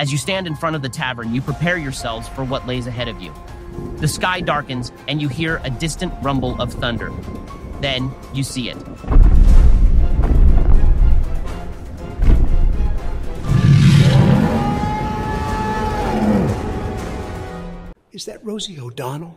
As you stand in front of the tavern, you prepare yourselves for what lays ahead of you. The sky darkens, and you hear a distant rumble of thunder. Then you see it. Is that Rosie O'Donnell?